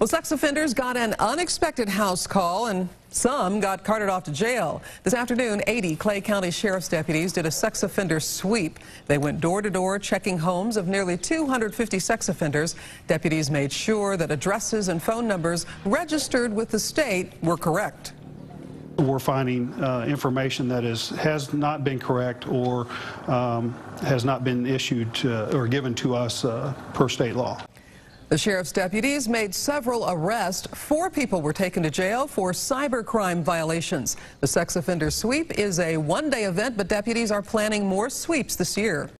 Well, sex offenders got an unexpected house call and some got carted off to jail. This afternoon, 80 Clay County Sheriff's deputies did a sex offender sweep. They went door to door checking homes of nearly 250 sex offenders. Deputies made sure that addresses and phone numbers registered with the state were correct. We're finding uh, information that is, has not been correct or um, has not been issued to, or given to us uh, per state law. The sheriff's deputies made several arrests. Four people were taken to jail for cybercrime violations. The sex offender sweep is a one-day event, but deputies are planning more sweeps this year.